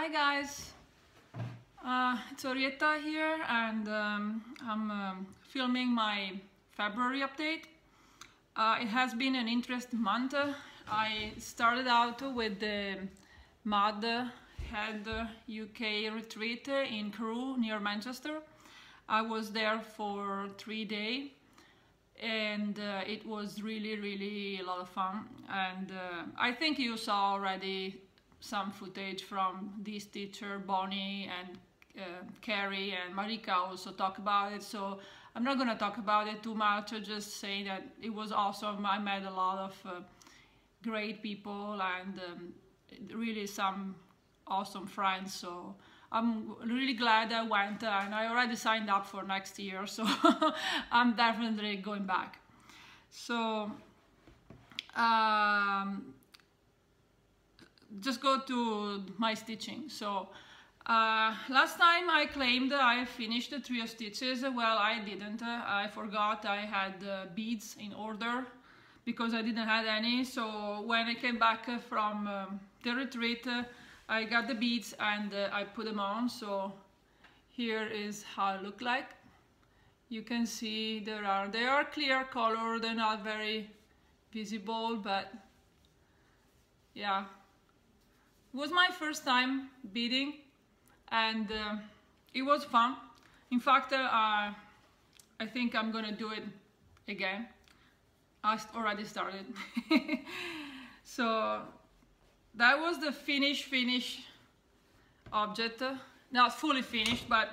Hi guys, uh, it's Orietta here and um, I'm um, filming my February update. Uh, it has been an interesting month. I started out with the MUD Head UK retreat in Crewe near Manchester. I was there for three days and uh, it was really really a lot of fun and uh, I think you saw already some footage from this teacher Bonnie and uh, Carrie and Marika also talk about it. So I'm not gonna talk about it too much. I just say that it was awesome. I met a lot of uh, great people and um, really some awesome friends. So I'm really glad I went and I already signed up for next year. So I'm definitely going back. So um, just go to my stitching. So uh, last time I claimed I finished the Tree of Stitches. Well I didn't. I forgot I had uh, beads in order because I didn't have any. So when I came back from um, the retreat I got the beads and uh, I put them on. So here is how it look like. You can see there are they are clear color. They're not very visible but yeah was my first time beading and uh, it was fun. In fact uh, I think I'm gonna do it again. I already started. So that was the finish finish object. Not fully finished but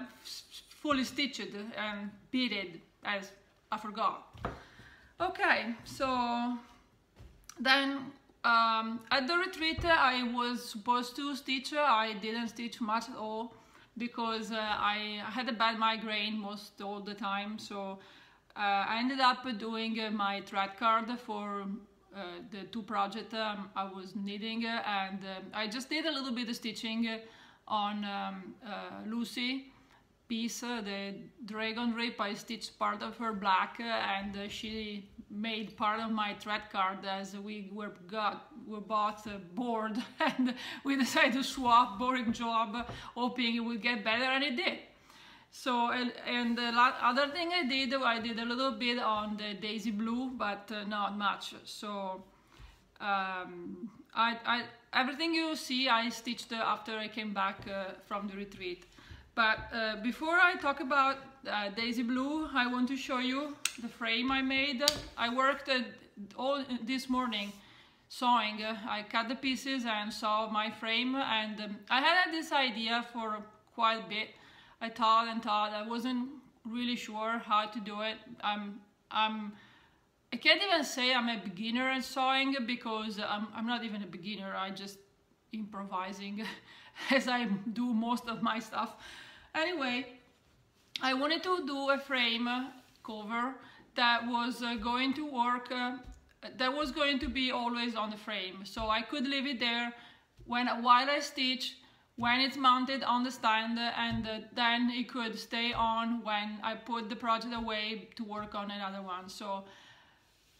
fully stitched and beaded as I forgot. Okay so then um, at the retreat I was supposed to stitch. I didn't stitch much at all because uh, I had a bad migraine most all the time. So uh, I ended up doing uh, my thread card for uh, the two projects um, I was knitting uh, and um, I just did a little bit of stitching uh, on um, Lucy piece, the dragon rip, I stitched part of her black and she made part of my thread card as we were got we bought bored and we decided to swap boring job hoping it would get better and it did so, and, and the other thing I did, I did a little bit on the Daisy Blue, but uh, not much. So, um, I, I, everything you see, I stitched after I came back uh, from the retreat. But uh, before I talk about uh, Daisy Blue, I want to show you the frame I made. I worked all this morning sewing. I cut the pieces and saw my frame and um, I had this idea for quite a bit I thought and thought. I wasn't really sure how to do it. I'm, I'm, I can't even say I'm a beginner at sewing because I'm, I'm not even a beginner. I just improvising as I do most of my stuff. Anyway, I wanted to do a frame cover that was uh, going to work, uh, that was going to be always on the frame. So I could leave it there when while I stitch when it's mounted on the stand and uh, then it could stay on when I put the project away to work on another one. So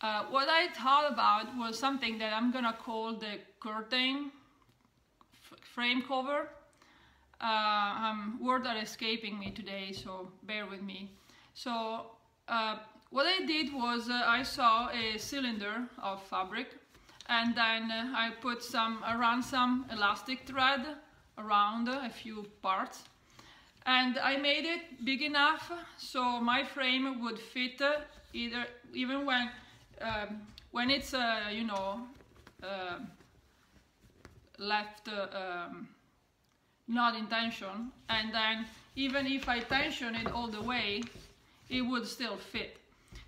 uh, what I thought about was something that I'm gonna call the curtain frame cover. Uh, um, words are escaping me today, so bear with me. So uh, what I did was uh, I saw a cylinder of fabric and then uh, I put some, around some elastic thread around a few parts and I made it big enough so my frame would fit either even when um, when it's uh, you know uh, left uh, um, not in tension and then even if I tension it all the way it would still fit.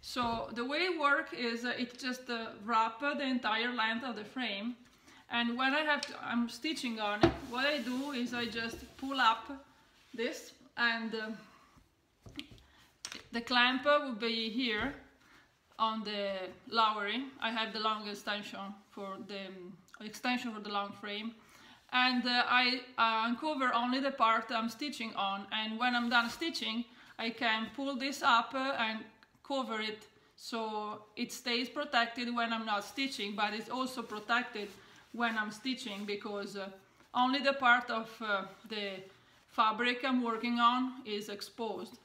So the way it works is uh, it just uh, wrap the entire length of the frame and when I have to, I'm stitching on it what I do is I just pull up this and uh, the clamp will be here on the Lowery I have the long extension for the um, extension for the long frame. And uh, I uh, uncover only the part I'm stitching on and when I'm done stitching I can pull this up uh, and cover it so it stays protected when I'm not stitching but it's also protected when I'm stitching because uh, only the part of uh, the fabric I'm working on is exposed.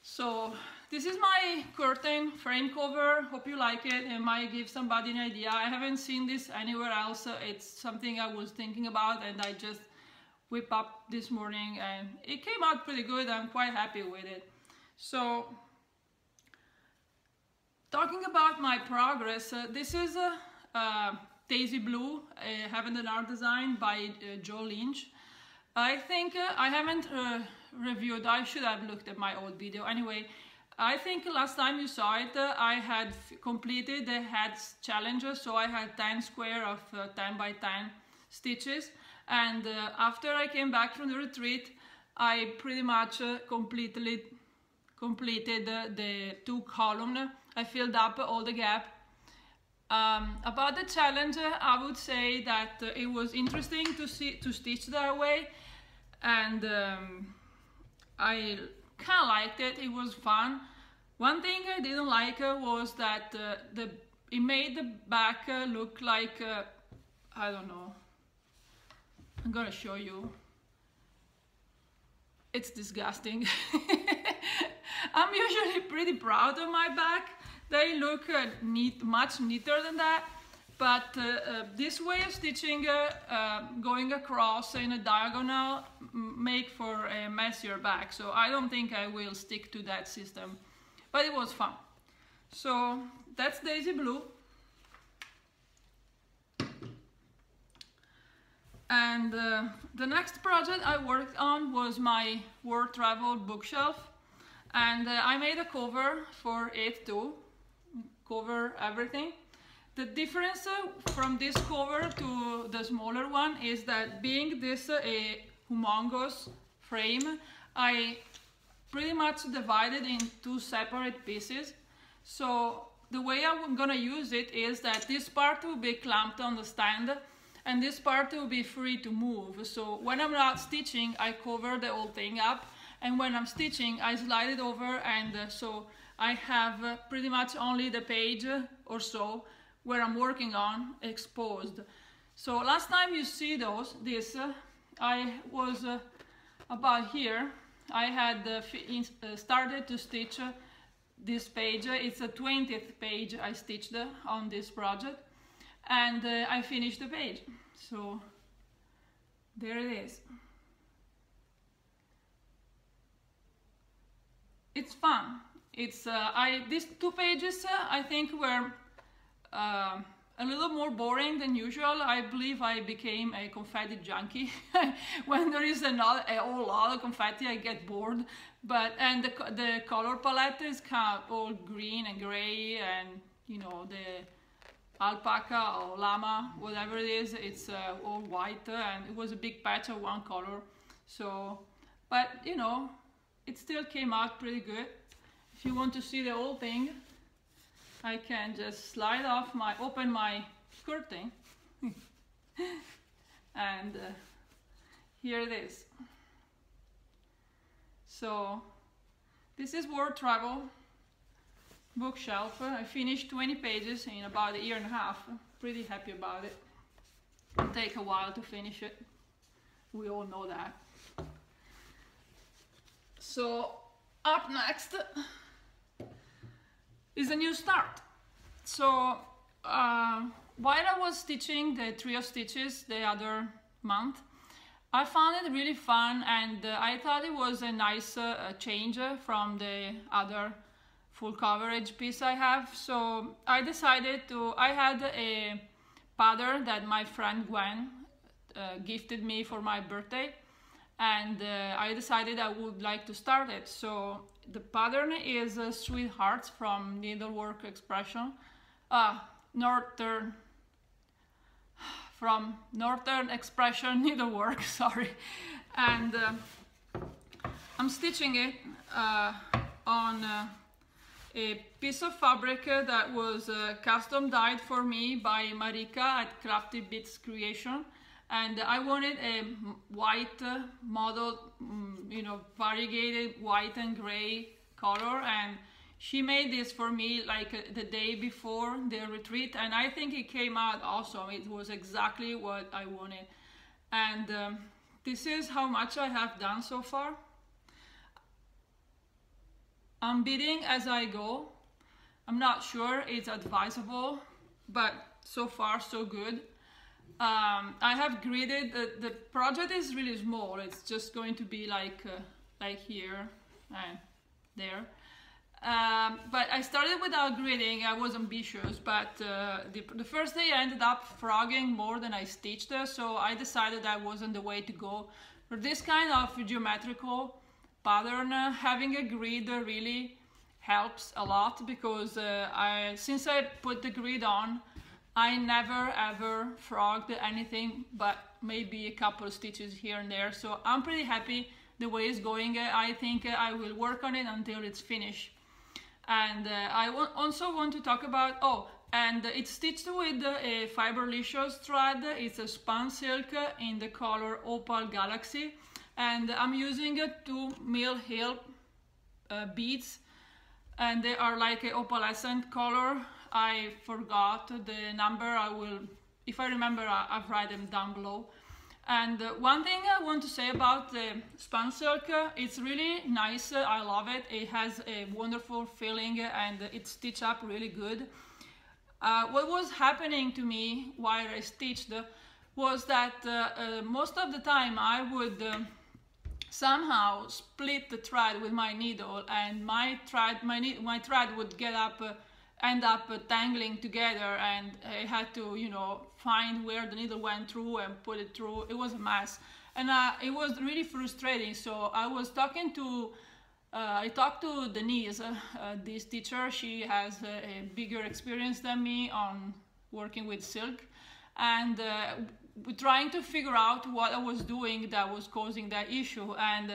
So this is my curtain frame cover. Hope you like it. It might give somebody an idea. I haven't seen this anywhere else. It's something I was thinking about and I just whip up this morning and it came out pretty good. I'm quite happy with it. So talking about my progress, uh, this is a, a Daisy Blue, a Heaven and Earth design by uh, Joe Lynch. I think uh, I haven't uh, reviewed, I should have looked at my old video. Anyway, I think last time you saw it, uh, I had completed the HAED's challenge, so I had 10 square of uh, 10 by 10 stitches. And uh, after I came back from the retreat, I pretty much uh, completely completed the two column. I filled up all the gap. Um, about the challenge, I would say that it was interesting to see to stitch that way and um, I kind of liked it. It was fun. One thing I didn't like uh, was that uh, the it made the back uh, look like uh, I don't know. I'm gonna show you. It's disgusting. I'm usually pretty proud of my back. They look uh, neat, much neater than that. But uh, uh, this way of stitching, uh, going across in a diagonal, make for a messier back. So I don't think I will stick to that system. But it was fun. So that's Daisy Blue. And uh, the next project I worked on was my World Travel bookshelf. And uh, I made a cover for it too, cover everything. The difference uh, from this cover to the smaller one is that being this uh, a humongous frame, I pretty much divided in two separate pieces. So the way I'm gonna use it is that this part will be clamped on the stand and this part will be free to move. So when I'm not stitching, I cover the whole thing up and when I'm stitching, I slide it over and uh, so I have uh, pretty much only the page or so where I'm working on exposed. So last time you see those, this, uh, I was uh, about here. I had uh, uh started to stitch uh, this page. It's a 20th page I stitched uh, on this project and uh, I finished the page. So there it is. It's fun. It's uh, I these two pages uh, I think were uh, a little more boring than usual. I believe I became a confetti junkie. when there is another, a whole lot of confetti, I get bored. But and the the color palette is kind of all green and gray, and you know the alpaca or llama, whatever it is, it's uh, all white, and it was a big patch of one color. So, but you know, it still came out pretty good. If you want to see the whole thing, I can just slide off my, open my curtain and uh, here it is. So this is World Travel bookshelf. I finished 20 pages in about a year and a half. Pretty happy about it. It'll take a while to finish it. We all know that. So up next is a new start. So uh, while I was teaching the Tree of Stitches the other month, I found it really fun and uh, I thought it was a nice uh, change from the other full coverage piece I have. So I decided to, I had a pattern that my friend Gwen uh, gifted me for my birthday and uh, I decided I would like to start it. So the pattern is uh, Sweethearts from Needlework Expression, uh, Northern, from Northern Expression Needlework, sorry. And uh, I'm stitching it uh, on uh, a piece of fabric that was uh, custom dyed for me by Marika at Crafty Bits Creation and I wanted a white model, mm, you know, variegated white and gray color and she made this for me like uh, the day before the retreat and I think it came out awesome. It was exactly what I wanted. and um, this is how much I have done so far. I'm beading as I go. I'm not sure it's advisable, but so far so good. Um, I have gridded, the, the project is really small. It's just going to be like, uh, like here and there. Um, but I started without gridding, I was ambitious, but uh, the, the, first day I ended up frogging more than I stitched, so I decided that wasn't the way to go. For this kind of geometrical pattern, uh, having a grid really helps a lot because uh, I, since I put the grid on, I never ever frogged anything but maybe a couple stitches here and there, so I'm pretty happy the way it's going. I think I will work on it until it's finished. And uh, I also want to talk about oh and it's stitched with a fiberlicious thread. It's a spun silk in the color opal galaxy and I'm using two mill hill uh, beads and they are like a opalescent color I forgot the number I will if I remember I'll write them down below and uh, one thing I want to say about the spun silk, uh, it's really nice. I love it. It has a wonderful feeling and it stitched up really good. Uh, what was happening to me while I stitched was that uh, most of the time I would somehow split the thread with my needle and my thread, my, my thread would get up end up uh, tangling together and I had to, you know, find where the needle went through and put it through. It was a mess. And uh, it was really frustrating. So I was talking to, uh, I talked to Denise, uh, uh, this teacher. She has a, bigger experience than me on working with silk. And uh, trying to figure out what I was doing that was causing that issue. And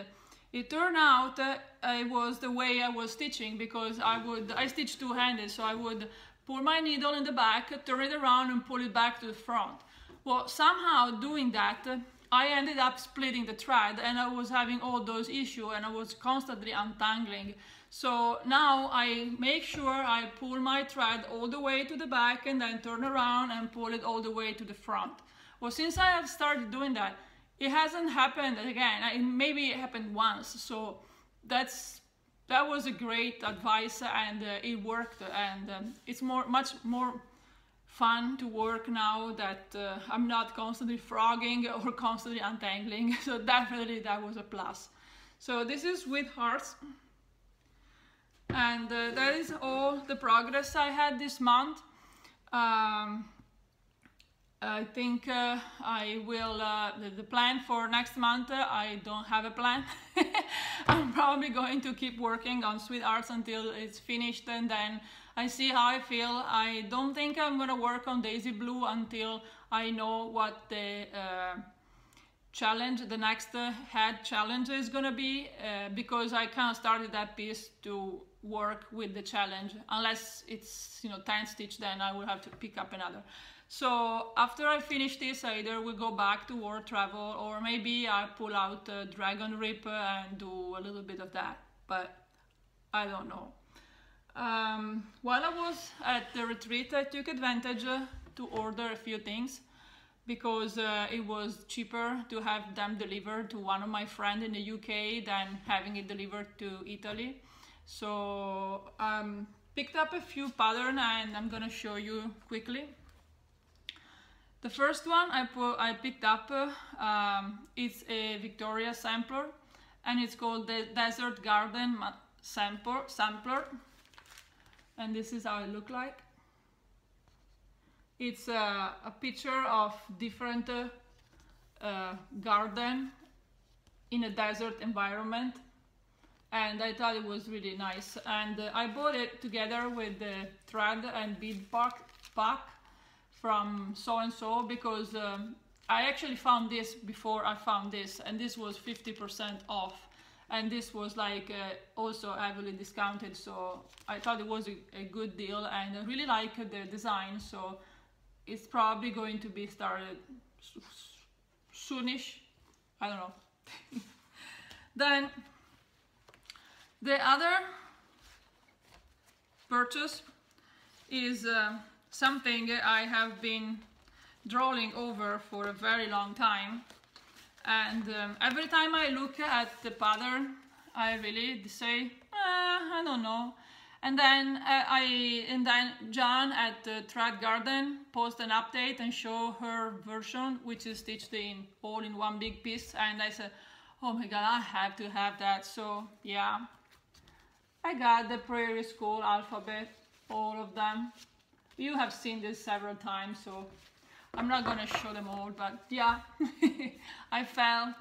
it turned out uh, it was the way I was stitching because I would, I stitch two-handed, so I would pull my needle in the back, turn it around and pull it back to the front. Well, somehow doing that, I ended up splitting the thread and I was having all those issues and I was constantly untangling. So now I make sure I pull my thread all the way to the back and then turn around and pull it all the way to the front. Well, since I have started doing that, it hasn't happened again. I, maybe it happened once. So that's that was a great advice and uh, it worked. And um, it's more much more fun to work now that uh, I'm not constantly frogging or constantly untangling. So definitely that was a plus. So this is Sweet Hearts. And uh, that is all the progress I had this month. Um, I think uh, I will, uh, the, the, plan for next month, uh, I don't have a plan. I'm probably going to keep working on Sweet Hearts until it's finished and then I see how I feel. I don't think I'm gonna work on Daisy Blue until I know what the uh, challenge, the next uh, HAED challenge is gonna be uh, because I kind of started that piece to work with the challenge. Unless it's, you know, 10 stitch, then I will have to pick up another. So after I finish this, I either will go back to world travel or maybe I pull out uh, Dragon Rip and do a little bit of that, but I don't know. Um, while I was at the retreat, I took advantage uh, to order a few things because uh, it was cheaper to have them delivered to one of my friends in the UK than having it delivered to Italy. So um, picked up a few pattern and I'm gonna show you quickly. The first one I, I picked up, uh, um, it's a Victoria sampler and it's called the Desert Garden sampler, sampler. And this is how it look like. It's uh, a picture of different uh, uh, garden in a desert environment and I thought it was really nice. And uh, I bought it together with the thread and bead pack, pack from so and so because um, I actually found this before I found this and this was 50% off. And this was like uh, also heavily discounted so I thought it was a, a, good deal and I really like the design so it's probably going to be started soonish. I don't know. Then the other purchase is uh, something I have been drawing over for a very long time. And um, every time I look at the pattern I really say uh, I don't know. And then uh, I and then John at the Thread Garden post an update and show her version which is stitched in all in one big piece. And I said oh my god I have to have that. So yeah I got the Prairie School alphabet all of them. You have seen this several times so I'm not gonna show them all but yeah I fell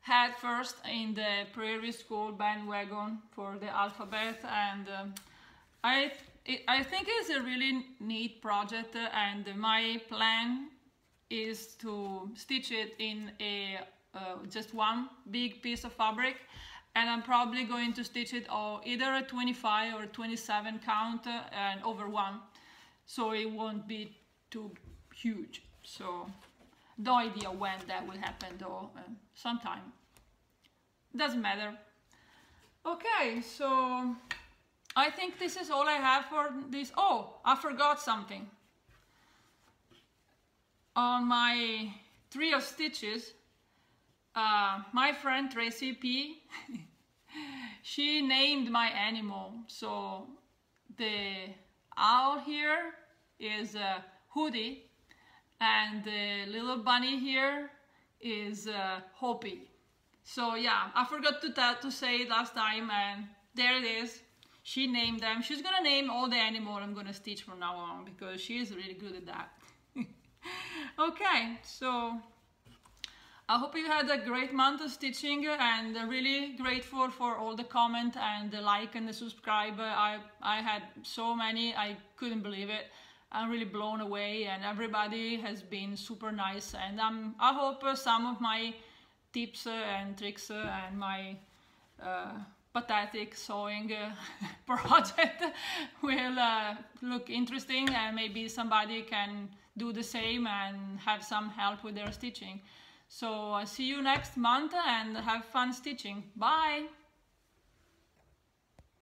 head first in the Prairie School bandwagon for the alphabet and um, I, it, I think it's a really neat project and my plan is to stitch it in a uh, just one big piece of fabric and I'm probably going to stitch it all either a 25 or 27 count uh, and over one so it won't be too huge so no idea when that will happen though uh, sometime doesn't matter okay so I think this is all I have for this. Oh, I forgot something. On my Tree of Stitches, my friend Tracy P, she named my animal. So the owl here is a Hootie and the little bunny here is uh, Hoppy. So yeah, I forgot to, to say last time and there it is she named them. She's gonna name all the animal I'm gonna stitch from now on because she is really good at that. okay, so I hope you had a great month of stitching and really grateful for all the comment and the like and the subscribe. I, I had so many, I couldn't believe it. I'm really blown away and everybody has been super nice and um, I hope some of my tips and tricks and my uh, pathetic sewing uh, project will uh, look interesting and maybe somebody can do the same and have some help with their stitching. So I'll see you next month and have fun stitching. Bye!